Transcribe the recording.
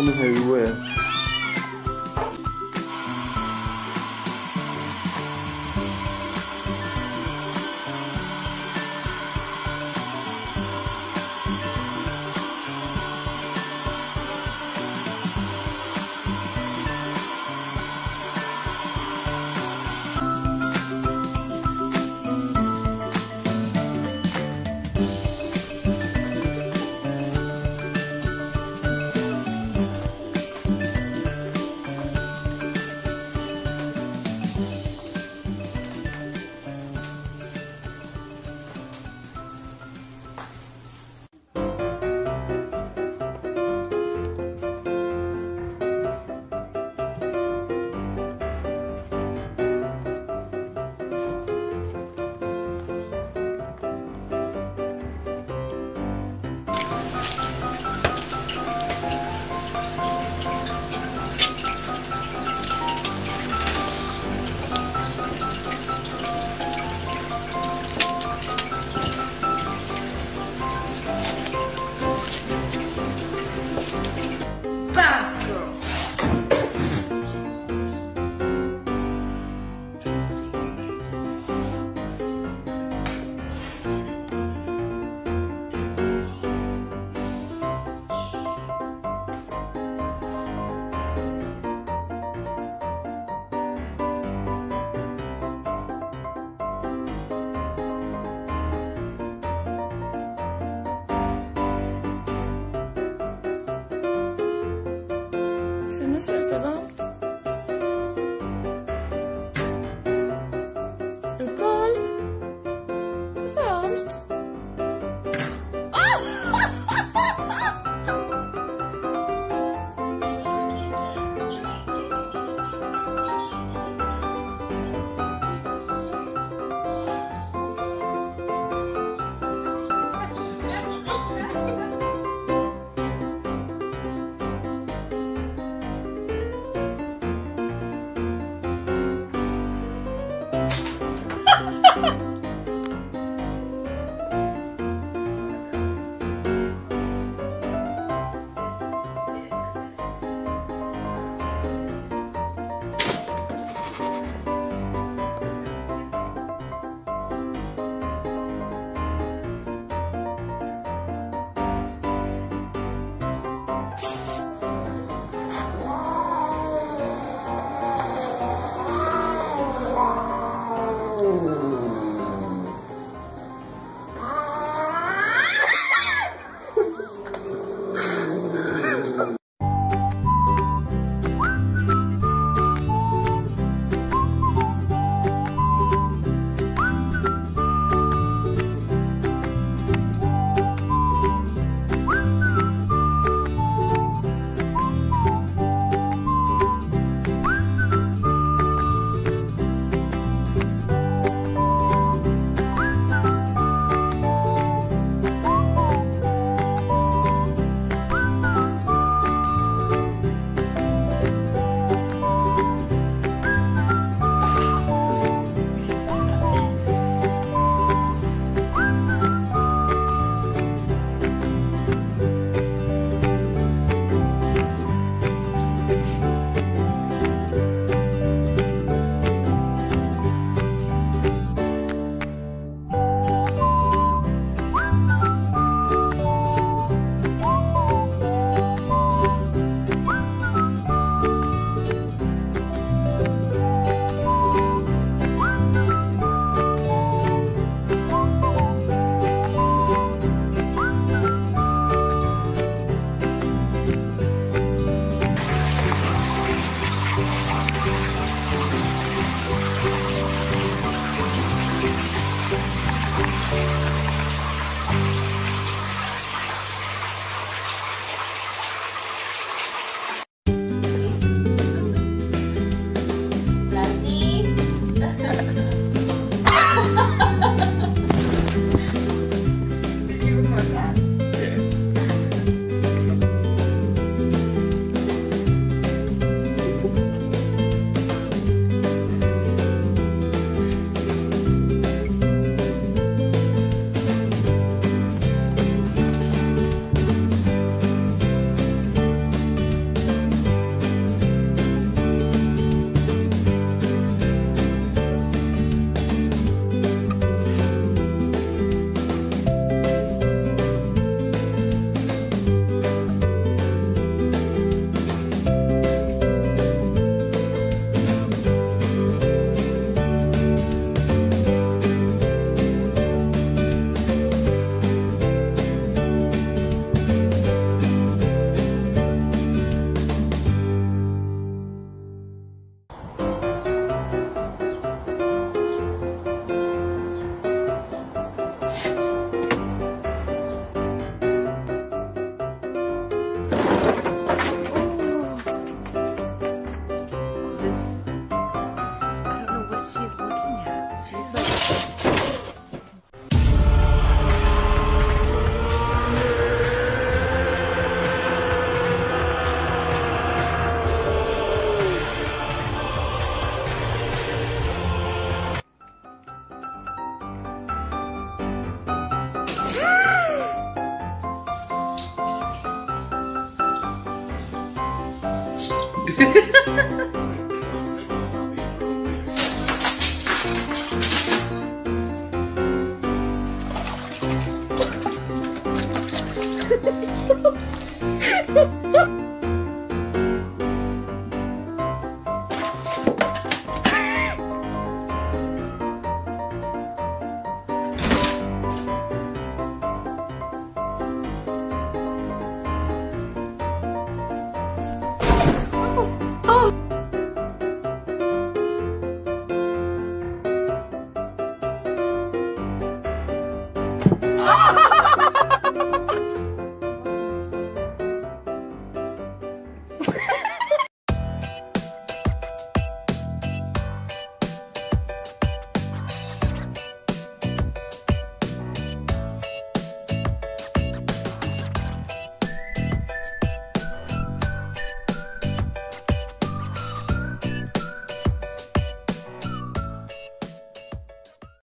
后面还有一位。